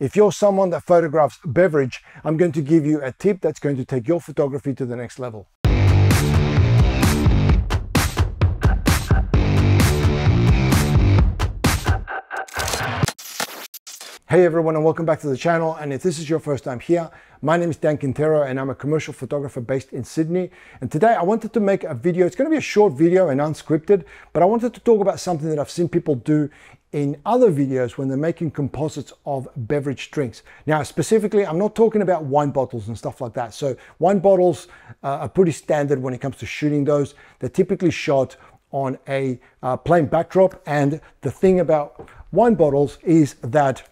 If you're someone that photographs beverage, I'm going to give you a tip that's going to take your photography to the next level. Hey everyone and welcome back to the channel. And if this is your first time here, my name is Dan Quintero and I'm a commercial photographer based in Sydney. And today I wanted to make a video, it's going to be a short video and unscripted, but I wanted to talk about something that I've seen people do in other videos when they're making composites of beverage drinks. Now specifically I'm not talking about wine bottles and stuff like that. So wine bottles uh, are pretty standard when it comes to shooting those. They're typically shot on a uh, plain backdrop and the thing about wine bottles is that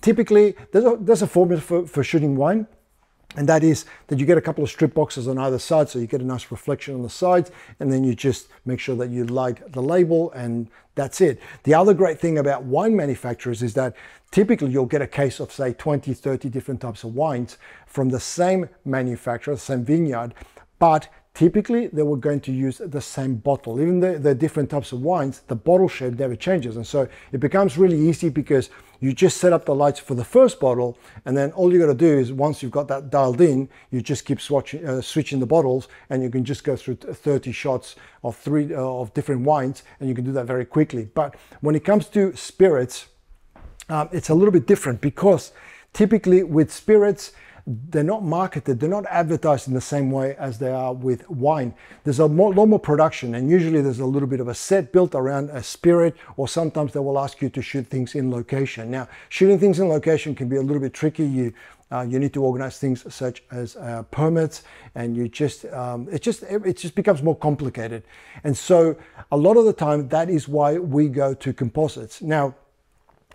typically there's a, there's a formula for, for shooting wine and that is that you get a couple of strip boxes on either side so you get a nice reflection on the sides and then you just make sure that you light the label and that's it. The other great thing about wine manufacturers is that typically you'll get a case of say 20, 30 different types of wines from the same manufacturer, same vineyard, but typically they were going to use the same bottle. Even though they're different types of wines, the bottle shape never changes. And so it becomes really easy because you just set up the lights for the first bottle and then all you got to do is once you've got that dialed in, you just keep swatching, uh, switching the bottles and you can just go through 30 shots of three uh, of different wines and you can do that very quickly. But when it comes to spirits, um, it's a little bit different because typically with spirits, they're not marketed, they're not advertised in the same way as they are with wine. There's a more, lot more production and usually there's a little bit of a set built around a spirit or sometimes they will ask you to shoot things in location. Now, shooting things in location can be a little bit tricky. You, uh, you need to organize things such as uh, permits and you just, um, it just, it just becomes more complicated. And so a lot of the time that is why we go to composites. Now,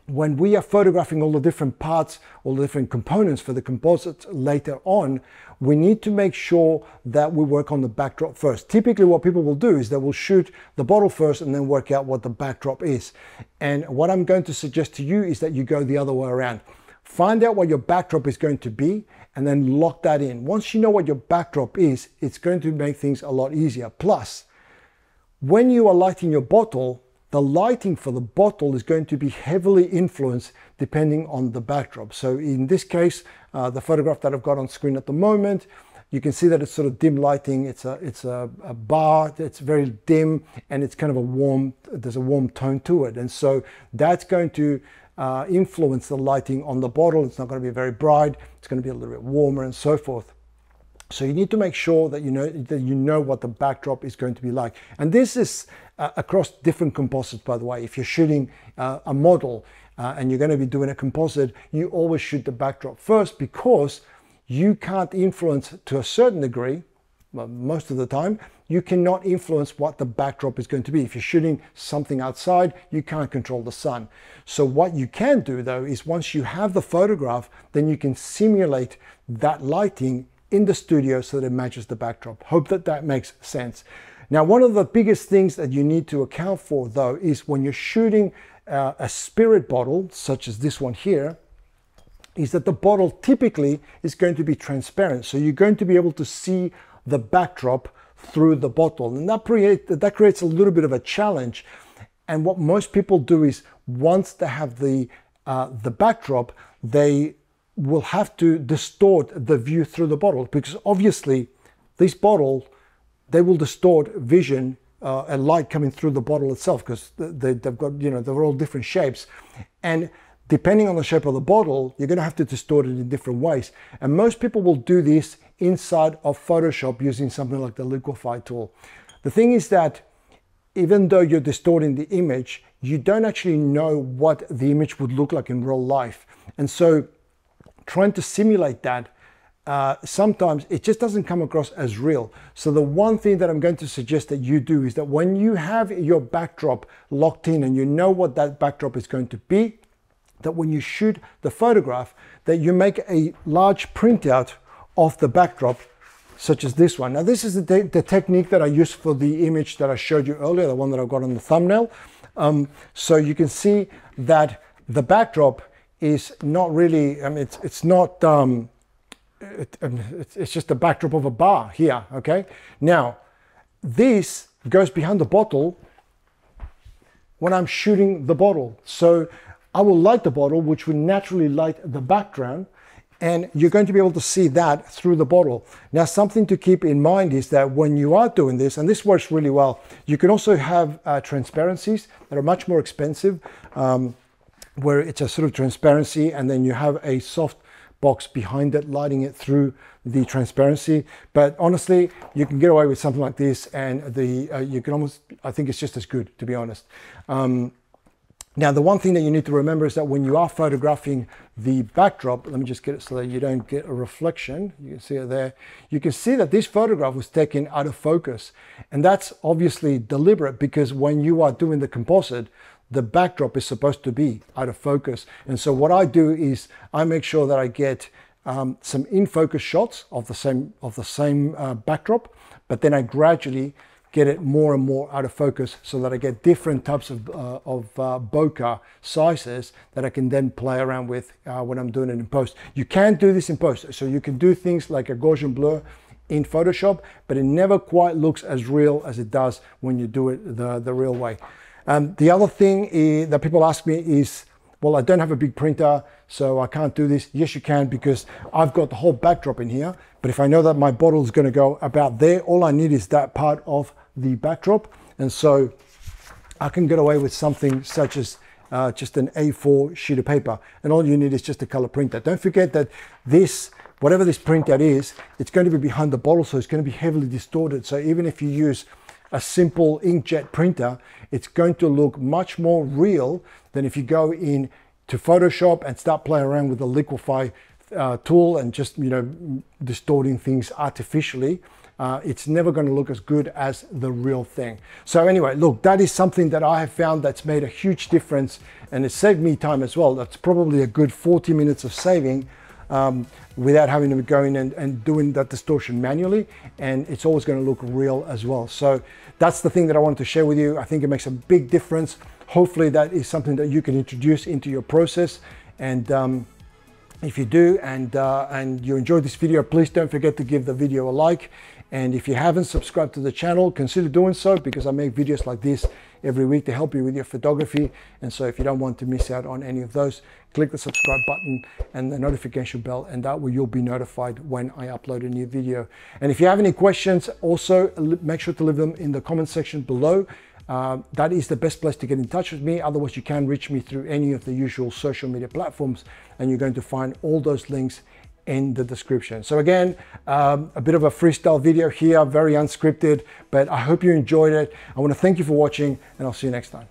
when we are photographing all the different parts, all the different components for the composites later on, we need to make sure that we work on the backdrop first. Typically what people will do is they will shoot the bottle first and then work out what the backdrop is. And what I'm going to suggest to you is that you go the other way around. Find out what your backdrop is going to be and then lock that in. Once you know what your backdrop is, it's going to make things a lot easier. Plus, when you are lighting your bottle, the lighting for the bottle is going to be heavily influenced depending on the backdrop. So in this case, uh, the photograph that I've got on screen at the moment, you can see that it's sort of dim lighting. It's a, it's a, a bar that's very dim and it's kind of a warm, there's a warm tone to it. And so that's going to uh, influence the lighting on the bottle. It's not going to be very bright. It's going to be a little bit warmer and so forth. So you need to make sure that you know that you know what the backdrop is going to be like. And this is uh, across different composites, by the way. If you're shooting uh, a model uh, and you're going to be doing a composite, you always shoot the backdrop first because you can't influence to a certain degree, well, most of the time, you cannot influence what the backdrop is going to be. If you're shooting something outside, you can't control the sun. So what you can do though is once you have the photograph, then you can simulate that lighting in the studio so that it matches the backdrop. Hope that that makes sense. Now, one of the biggest things that you need to account for though is when you're shooting uh, a spirit bottle, such as this one here, is that the bottle typically is going to be transparent. So you're going to be able to see the backdrop through the bottle. And that, create, that creates a little bit of a challenge. And what most people do is once they have the, uh, the backdrop, they will have to distort the view through the bottle because obviously this bottle they will distort vision uh, and light coming through the bottle itself because they, have got, you know, they're all different shapes. And depending on the shape of the bottle, you're going to have to distort it in different ways. And most people will do this inside of Photoshop using something like the Liquify tool. The thing is that even though you're distorting the image, you don't actually know what the image would look like in real life. And so trying to simulate that uh, sometimes it just doesn't come across as real. So the one thing that I'm going to suggest that you do is that when you have your backdrop locked in and you know what that backdrop is going to be, that when you shoot the photograph, that you make a large printout of the backdrop, such as this one. Now this is the, te the technique that I used for the image that I showed you earlier, the one that I've got on the thumbnail. Um, so you can see that the backdrop is not really, I mean, it's, it's not, um, it, it's just the backdrop of a bar here, okay? Now, this goes behind the bottle when I'm shooting the bottle. So I will light the bottle, which will naturally light the background, and you're going to be able to see that through the bottle. Now, something to keep in mind is that when you are doing this, and this works really well, you can also have uh, transparencies that are much more expensive, um, where it's a sort of transparency, and then you have a soft box behind it, lighting it through the transparency. But honestly, you can get away with something like this, and the uh, you can almost, I think it's just as good, to be honest. Um, now, the one thing that you need to remember is that when you are photographing the backdrop, let me just get it so that you don't get a reflection. You can see it there. You can see that this photograph was taken out of focus. And that's obviously deliberate because when you are doing the composite, the backdrop is supposed to be out of focus. And so what I do is I make sure that I get um, some in focus shots of the same, of the same uh, backdrop, but then I gradually get it more and more out of focus so that I get different types of, uh, of uh, bokeh sizes that I can then play around with uh, when I'm doing it in post. You can do this in post. So you can do things like a Gaussian blur in Photoshop, but it never quite looks as real as it does when you do it the, the real way. Um, the other thing is, that people ask me is, well, I don't have a big printer, so I can't do this. Yes, you can because I've got the whole backdrop in here. But if I know that my bottle is going to go about there, all I need is that part of the backdrop. And so I can get away with something such as uh, just an A4 sheet of paper. And all you need is just a color printer. Don't forget that this, whatever this printout is, it's going to be behind the bottle, so it's going to be heavily distorted. So even if you use a simple inkjet printer, it's going to look much more real than if you go in to Photoshop and start playing around with the liquify uh, tool and just, you know, distorting things artificially. Uh, it's never going to look as good as the real thing. So anyway, look, that is something that I have found that's made a huge difference and it saved me time as well. That's probably a good 40 minutes of saving um, without having to go in and, and doing that distortion manually. And it's always going to look real as well. So that's the thing that I wanted to share with you. I think it makes a big difference. Hopefully that is something that you can introduce into your process. And um, if you do and, uh, and you enjoyed this video, please don't forget to give the video a like. And if you haven't subscribed to the channel, consider doing so because I make videos like this every week to help you with your photography. And so if you don't want to miss out on any of those, click the subscribe button and the notification bell and that way you'll be notified when I upload a new video. And if you have any questions, also make sure to leave them in the comment section below. Uh, that is the best place to get in touch with me. Otherwise, you can reach me through any of the usual social media platforms and you're going to find all those links in the description. So again, um, a bit of a freestyle video here, very unscripted, but I hope you enjoyed it. I want to thank you for watching and I'll see you next time.